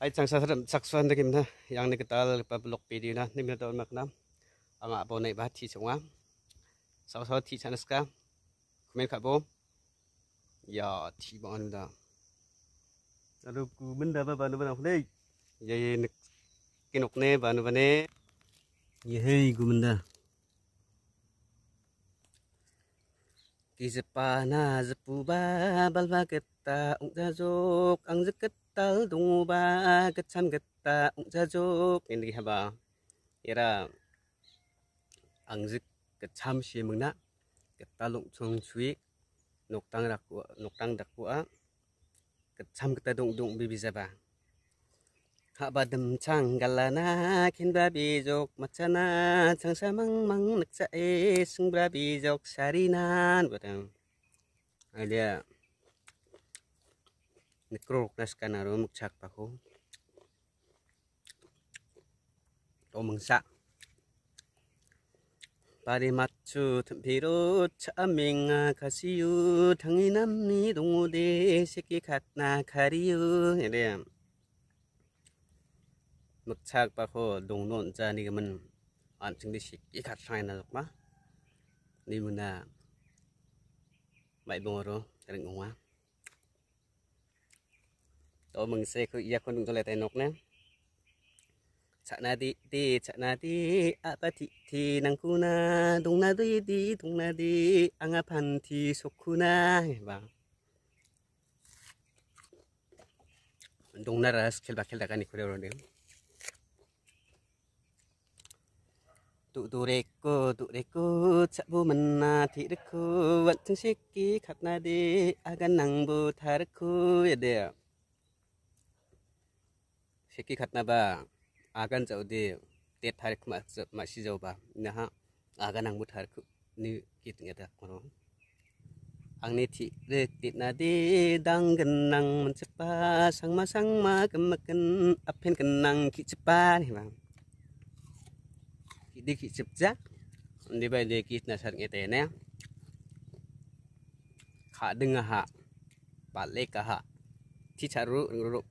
ai chẳng ay sang sasaram saksuan da kimna yang ni kital pa blok pidi na nimna don makna anga abo na iba ti chunga sau sau ti chanaska kumen khabo ya ti ban da alu ku min da ba ba nu ba khule ye ye kinokne ba nu ba ne ye hey ku min da Tizepana zepuba balba geta ungzazok ha ang zeketal dunguba getam geta ungzazok ini lagi haba ira ang zek getam si mengna geta lungcong cuy nuktang dakua nuktang dakua getam geta dung dung bibi zaba 가바듬 장갈라나 긴바비족 마차나 장사망망 늑자에 승바비족 사리난 거든 알리야 미끄러록 나스카나로 묵착하고 도망사 파리마추 틈비로 차밍아 가시유 당이남미 동우대 새끼 갓나 가리유 이래 รสชักปะาโคดงนนจานี่ก็มันอ่านจึงได้ชิกอีขัดนายนะหรอกมะนี่มันน่ะใบบงรู้เรื่องของว่าตัวมึงเซคือยากคนดึงตัวเลยแต่นกนะฉะนาดีดีฉะนาดีอาปทิทีนังคูนาดงนาดีดีดงนาดีอังพันทีสุคูนาบ้างดงนารัสเคลบักเคลดักันนี่คนเดียวเดียว 또도래꼬 도래꼬 차부만나 디르코 완청 새끼 갓나디 아간 낭부 다르코 에데요 새끼 갓나봐 아간 자우디 때 다르코 마시자우봐 나하 아간 낭부 다르코 니 기등에다 고노 앙니 티르 띠나디 당근낭 문츠빠 상마상마 금막근 앞엔 근낭 기츠빠 해방 देखि चिपचा उन्दी देखि इतना सर गेते ने खा हाँ। पाले कहा छिछारू रुरू